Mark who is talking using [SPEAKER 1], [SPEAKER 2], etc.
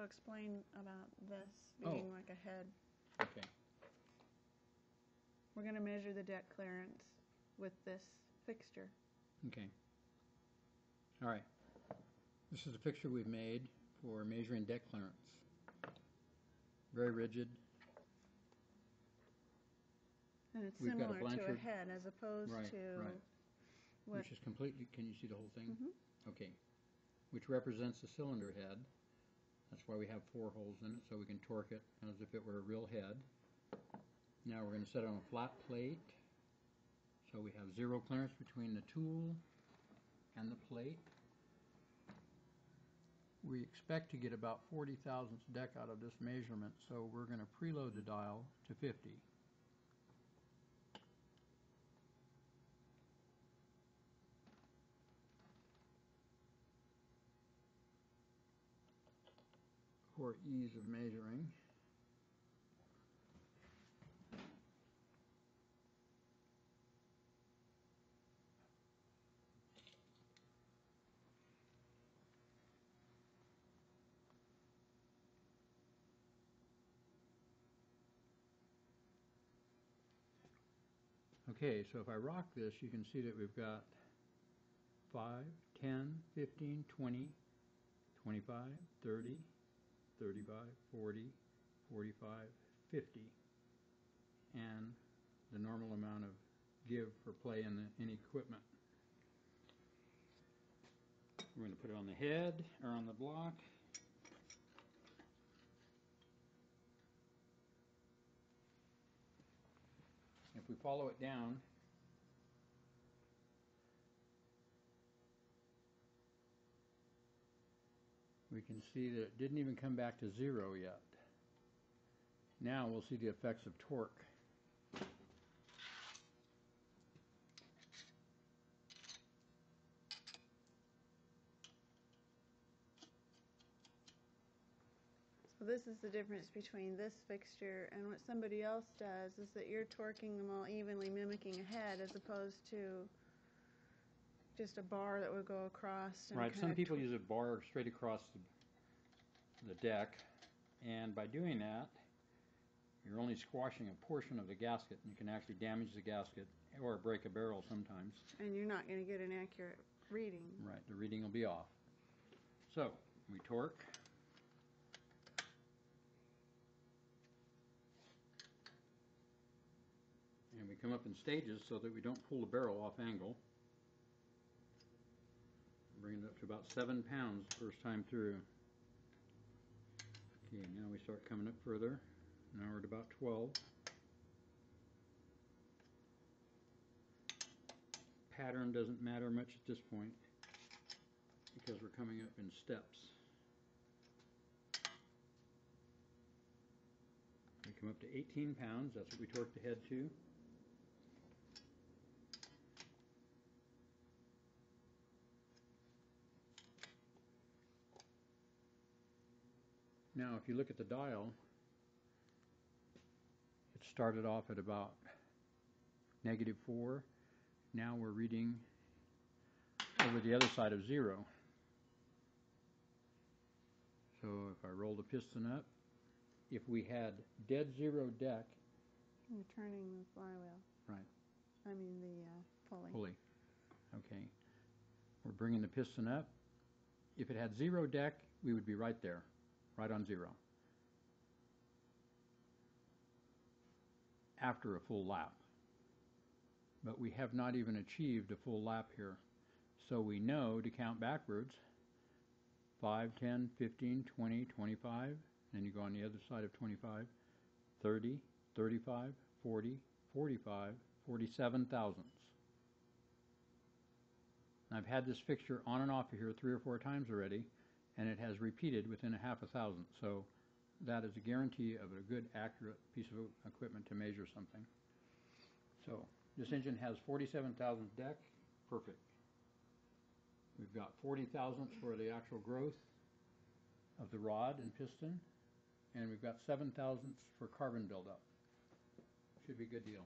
[SPEAKER 1] So explain about this
[SPEAKER 2] Oh.
[SPEAKER 1] being like a head.
[SPEAKER 2] Okay,
[SPEAKER 1] We're gonna measure the deck clearance with this fixture.
[SPEAKER 2] okay. All right. This is a fixture we've made for measuring deck clearance. Very rigid.
[SPEAKER 1] And it's
[SPEAKER 2] We've got a
[SPEAKER 1] similar to a
[SPEAKER 2] Blanchard-
[SPEAKER 1] head as opposed
[SPEAKER 2] Right,
[SPEAKER 1] to
[SPEAKER 2] right.
[SPEAKER 1] what,
[SPEAKER 2] Which is completely, can you see the whole thing?
[SPEAKER 1] Mhm.
[SPEAKER 2] Okay. Which represents the cylinder head. That's why we have four holes in it, so we can torque it as if it were a real head. Now we're going to set it on a flat plate. So we have zero clearance between the tool and the plate. We expect to get about 40 thousandths deck out of this measurement, so we're going to preload the dial to 50. For ease of measuring. Okay, so if I rock this, you can see that we've got 5, 10, 15, 20, 25, 30, 35, 40, 45, 50, and the normal amount of give for play in the, equipment. We're going to put it on the head or on the block. If we follow it down, we can see that it didn't even come back to zero yet. Now we'll see the effects of torque.
[SPEAKER 1] so this is the difference between this fixture and what somebody else does is that you're torquing them all evenly mimicking a head as opposed to just a bar that would go across and
[SPEAKER 2] Right, some
[SPEAKER 1] kinda
[SPEAKER 2] people use a bar straight across the, the deck, and by doing that, you're only squashing a portion of the gasket, and you can actually damage the gasket or break a barrel sometimes.
[SPEAKER 1] and you're not gonna get an accurate reading.
[SPEAKER 2] Right, the reading will be off. So, we torque. And we come up in stages so that we don't pull the barrel off angle. It up to about seven pounds first time through. Okay, now we start coming up further. Now we're at about 12. Pattern doesn't matter much at this point because we're coming up in steps. We come up to 18 pounds, that's what we torque the head to. Now, if you look at the dial, it started off at about negative 4. Now we're reading over the other side of 0. So if I roll the piston up, if we had dead zero deck,
[SPEAKER 1] You're turning the flywheel.
[SPEAKER 2] Right.
[SPEAKER 1] I mean the uh, pulley.
[SPEAKER 2] pulley, okay, we're bringing the piston up. If it had zero deck, we would be right there, right on zero. After a full lap. But we have not even achieved a full lap here. So we know to count backwards, 5, 10, 15, 20, 25, then you go on the other side of 25, 30, 35, 40, 45, 47 thousandths. I've had this fixture on and off of here three or four times already, and it has repeated within a half a thousand. So that is a guarantee of a good, accurate piece of equipment to measure something. So this engine has 47 thousandth deck, perfect. We've got 40 thousandths for the actual growth of the rod and piston, and we've got 7 thousandths for carbon buildup. Should be a good deal.